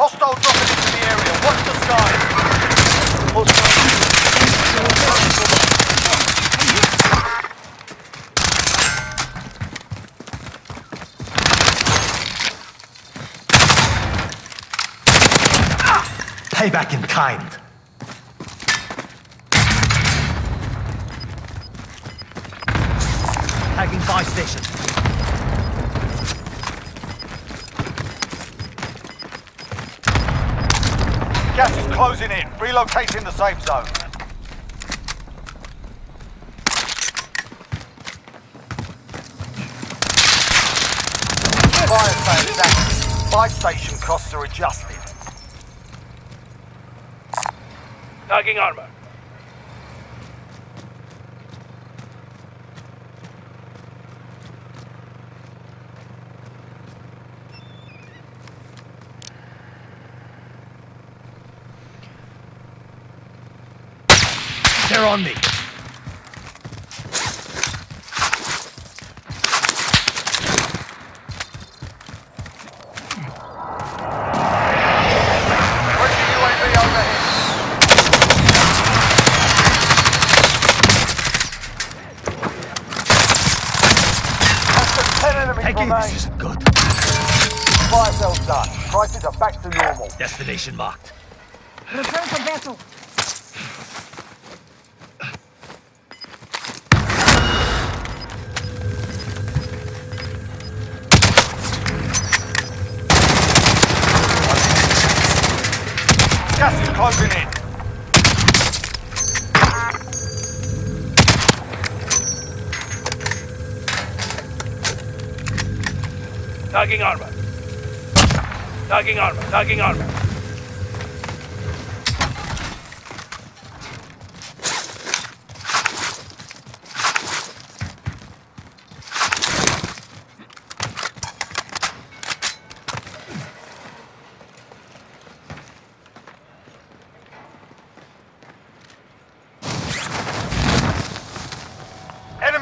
Hostile dropping into the area. Watch the skies. Payback in kind. Tagging buy station. Gas is closing in. Relocating the safe zone. Fire sales active. Buy station costs are adjusted. Tagging armor. They're on me. Friendly UAV overhead. Less than 10 enemies Tagging remain. this isn't good. Fire sales done. Prices are back to normal. Destination marked. Return to vessel. Gas is closing in. Tagging armor. Tagging armor. Tagging armor.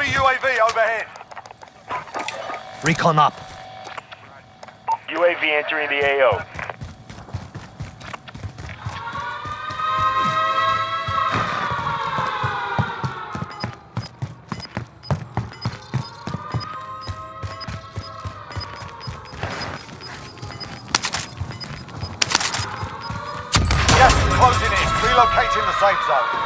Enemy UAV overhead. Recon up. UAV entering the AO. Gas is closing in. Relocating the safe zone.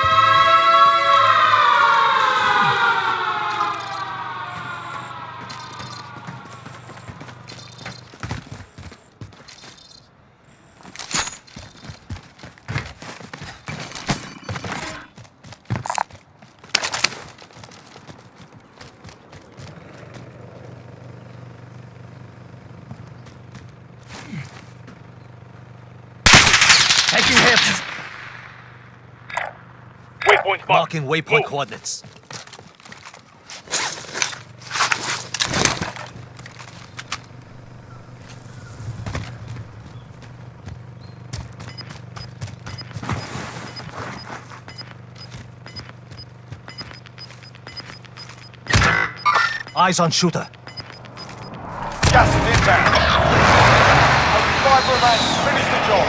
Waypoint spot. Marking waypoint Move. coordinates. Eyes on shooter. Gas is inbound. Five remain. Finish the job.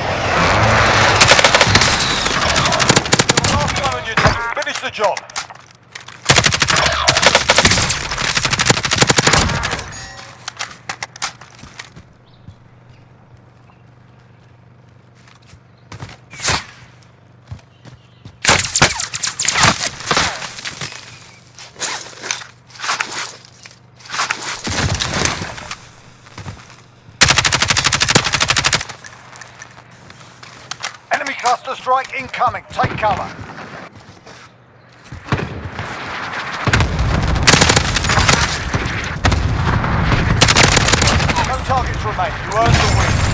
You're the last one on your team. Finish the job. Enemy cluster strike incoming. Take cover. Targets remain. You earned the win.